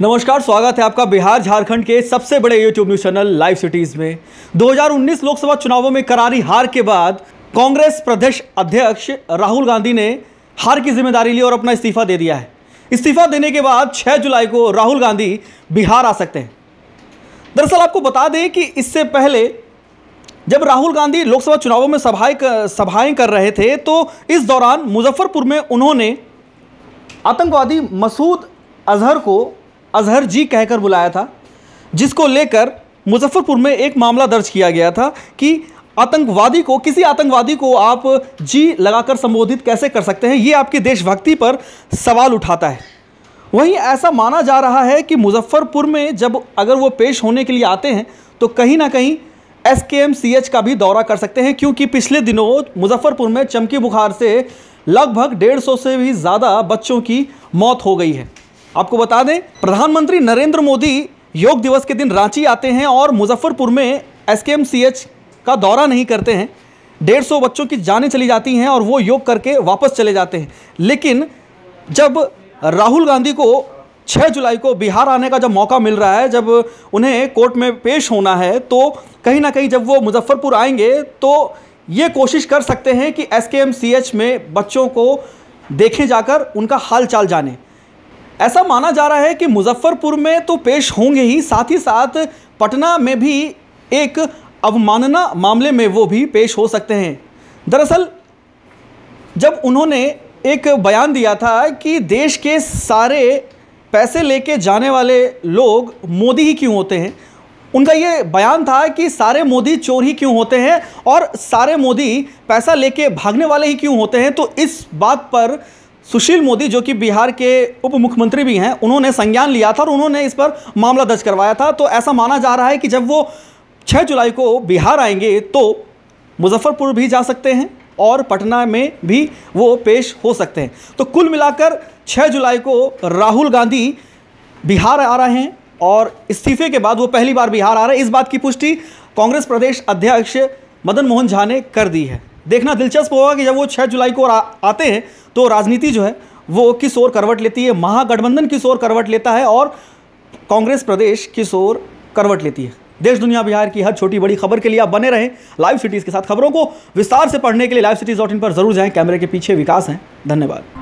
नमस्कार, स्वागत है आपका बिहार झारखंड के सबसे बड़े YouTube news channel Live Cities में। 2019 लोकसभा चुनावों में करारी हार के बाद कांग्रेस प्रदेश अध्यक्ष राहुल गांधी ने हार की ज़िम्मेदारी ली और अपना इस्तीफा दे दिया है। इस्तीफा देने के बाद 6 जुलाई को राहुल गांधी बिहार आ सकते हैं। दरअसल आपको बता दें कि इससे पहले जब राहुल गांधी लोकसभा चुनावों में सभाएँ सभाएँ कर रहे थे तो इस दौरान मुजफ्फरपुर में उन्होंने आतंकवादी मसूद अजहर को अजहर जी कहकर बुलाया था, जिसको लेकर मुजफ्फरपुर में एक मामला दर्ज किया गया था कि आतंकवादी को, किसी आतंकवादी को आप जी लगाकर संबोधित कैसे कर सकते हैं, ये आपकी देशभक्ति पर सवाल उठाता है। वहीं ऐसा माना जा रहा है कि मुजफ्फरपुर में जब अगर वो पेश होने के लिए आते हैं तो कहीं ना कहीं एस के एम सी एच का भी दौरा कर सकते हैं, क्योंकि पिछले दिनों मुजफ्फरपुर में चमकी बुखार से लगभग डेढ़ सौ से भी ज़्यादा बच्चों की मौत हो गई है। आपको बता दें, प्रधानमंत्री नरेंद्र मोदी योग दिवस के दिन रांची आते हैं और मुजफ्फरपुर में एस के दौरा नहीं करते हैं। डेढ़ सौ बच्चों की जानें चली जाती हैं और वो योग करके वापस चले जाते हैं। लेकिन जब राहुल गांधी को 6 जुलाई को बिहार आने का जब मौका मिल रहा है, जब उन्हें कोर्ट में पेश होना है तो कहीं ना कहीं जब वो मुजफ्फरपुर आएँगे तो ये कोशिश कर सकते हैं कि एस में बच्चों को देखें जाकर उनका हाल चाल जाने। ऐसा माना जा रहा है कि मुजफ्फरपुर में तो पेश होंगे ही, साथ ही साथ पटना में भी एक अवमानना मामले में वो भी पेश हो सकते हैं। दरअसल, जब उन्होंने एक बयान दिया था कि देश के सारे पैसे लेके जाने वाले लोग मोदी ही क्यों होते हैं, उनका ये बयान था कि सारे मोदी चोर ही क्यों होते हैं और सारे मोदी पैसा लेके भागने वाले ही क्यों होते हैं तो इस बात पर सुशील मोदी, जो कि बिहार के उप मुख्यमंत्री भी हैं, उन्होंने संज्ञान लिया था और उन्होंने इस पर मामला दर्ज करवाया था। तो ऐसा माना जा रहा है कि जब वो 6 जुलाई को बिहार आएँगे तो मुजफ्फरपुर भी जा सकते हैं और पटना में भी वो पेश हो सकते हैं। तो कुल मिलाकर 6 जुलाई को राहुल गांधी बिहार आ रहे हैं और इस्तीफे के बाद वो पहली बार बिहार आ रहे हैं। इस बात की पुष्टि कांग्रेस प्रदेश अध्यक्ष मदन मोहन झा ने कर दी है। देखना दिलचस्प होगा कि जब वो 6 जुलाई को आते हैं तो राजनीति जो है, वो किस ओर करवट लेती है? महागठबंधन किस ओर करवट लेता है और कांग्रेस प्रदेश किस ओर करवट लेती है? देश, दुनिया, बिहार की हर छोटी बड़ी खबर के लिए आप बने रहें लाइव सिटीज़ के साथ। खबरों को विस्तार से पढ़ने के लिए लाइव सिटीज़ डॉट इन पर ज़रूर जाएँ। कैमरे के पीछे विकास हैं। धन्यवाद।